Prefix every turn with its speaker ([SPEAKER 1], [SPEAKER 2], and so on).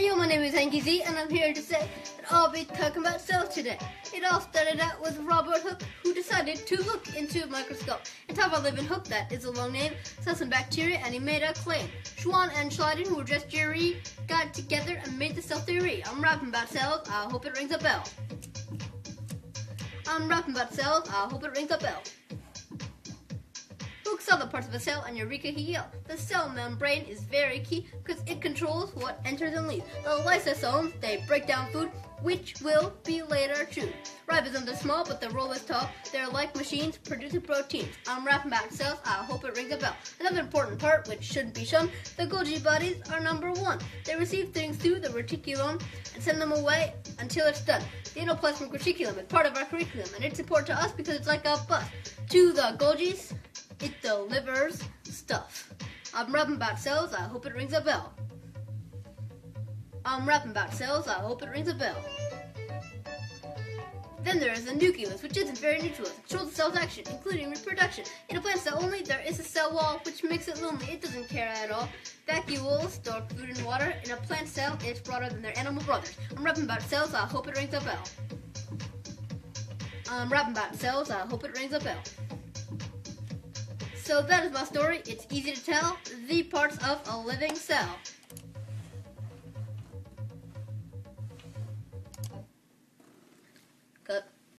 [SPEAKER 1] Hey my name is Hanky Z, and I'm here to say that I'll be talking about cells today. It all started out with Robert Hooke, who decided to look into a microscope and talk about Leeuwenhoek, that is a long name, saw some bacteria, and he made a claim. Schwann and Schleiden, who were just jury, got together and made the cell theory. I'm rapping about cells, I hope it rings a bell. I'm rapping about cells, I hope it rings a bell. Hooke saw the parts of a cell and Eureka he yelled. The cell membrane is very key because it controls what enters and leaves. The lysosomes, they break down food, which will be later chewed. Ribosomes are small, but the role is tall. They're like machines producing proteins. I'm rapping about cells, I hope it rings a bell. Another important part, which shouldn't be shown, the Golgi bodies are number one. They receive things through the reticulum and send them away until it's done. The endoplasmic reticulum is part of our curriculum, and it's important to us because it's like a bus. To the Golgis, it delivers stuff. I'm rapping about cells, I hope it rings a bell. I'm rapping about cells, I hope it rings a bell. Then there is the nucleus, which isn't very neutral. It controls the cell's action, including reproduction. In a plant cell only, there is a cell wall, which makes it lonely. It doesn't care at all. Vacuoles store food and water. In a plant cell, it's broader than their animal brothers. I'm rapping about cells, I hope it rings a bell. I'm rapping about cells, I hope it rings a bell. So that is my story. It's easy to tell the parts of a living cell.